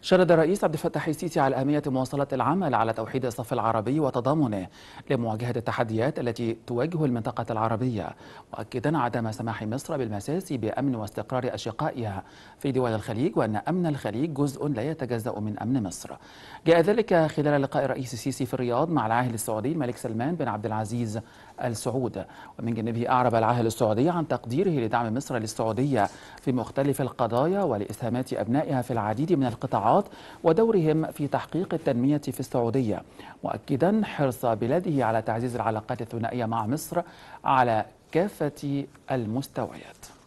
شدد الرئيس عبد الفتاح السيسي على أهمية مواصلة العمل على توحيد الصف العربي وتضامنه لمواجهة التحديات التي تواجه المنطقة العربية مؤكدا عدم سماح مصر بالمساس بأمن واستقرار أشقائها. في دول الخليج وأن أمن الخليج جزء لا يتجزأ من أمن مصر. جاء ذلك خلال لقاء الرئيس السيسي في الرياض مع العاهل السعودي الملك سلمان بن عبد العزيز السعود. ومن جانبه أعرب العاهل السعودي عن تقديره لدعم مصر للسعودية في مختلف القضايا ولإسهامات أبنائها في العديد من القطاعات ودورهم في تحقيق التنمية في السعودية مؤكدا حرص بلاده على تعزيز العلاقات الثنائية مع مصر على كافة المستويات.